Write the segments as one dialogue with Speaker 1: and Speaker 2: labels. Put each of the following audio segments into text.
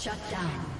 Speaker 1: Shut down.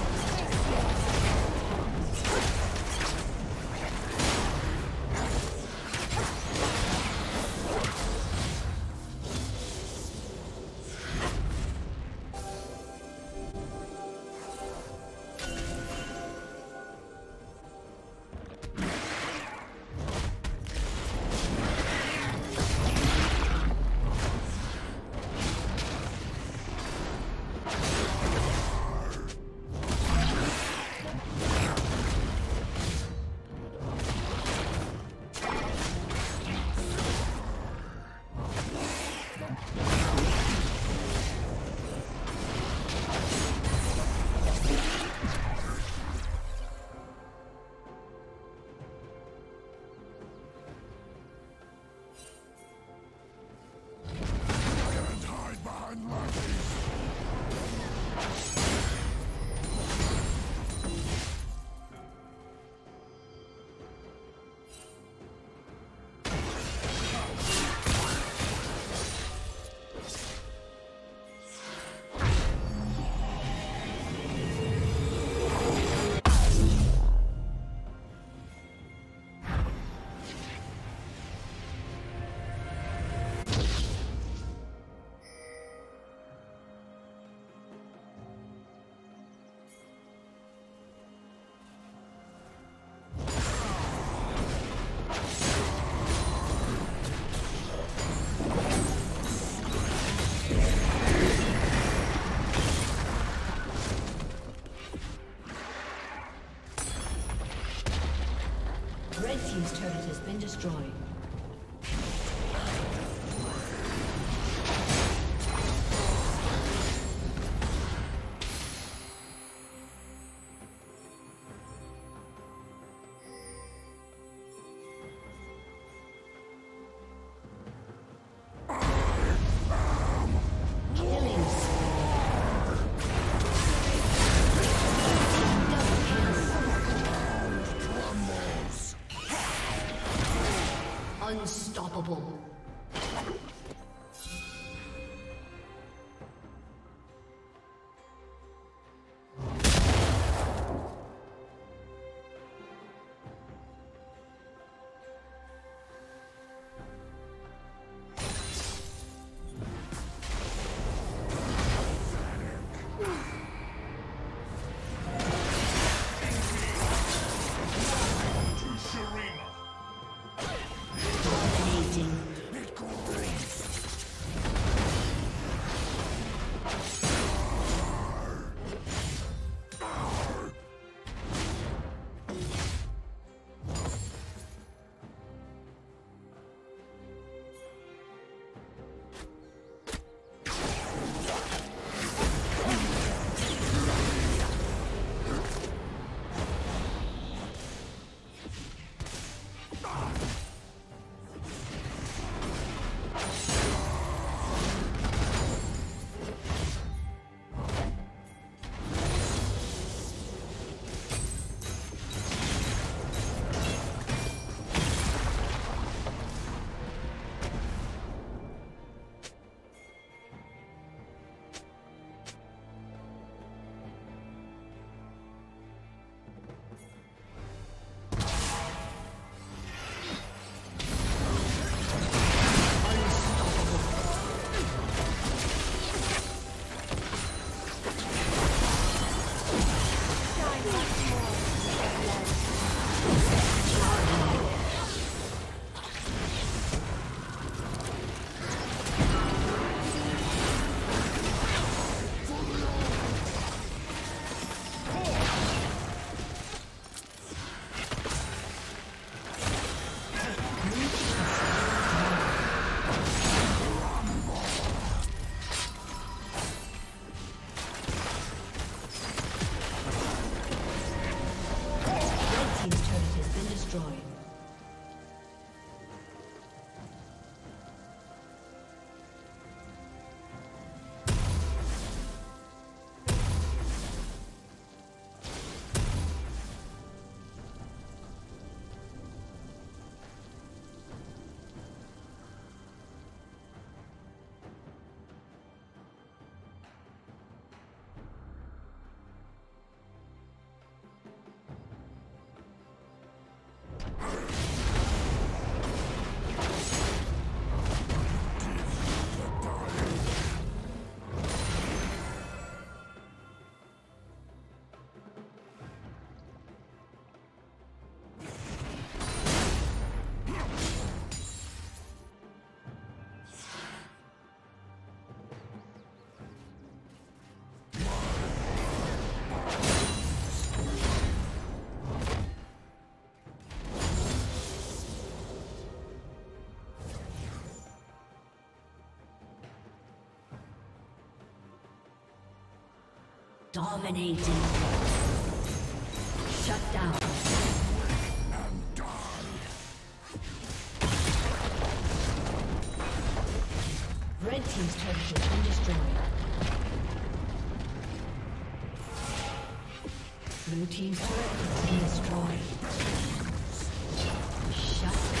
Speaker 1: destroyed. Dominating. Shut down. Red Team's turret has been destroyed. Blue Team's turret has been destroyed. Shut down.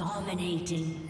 Speaker 1: Dominating.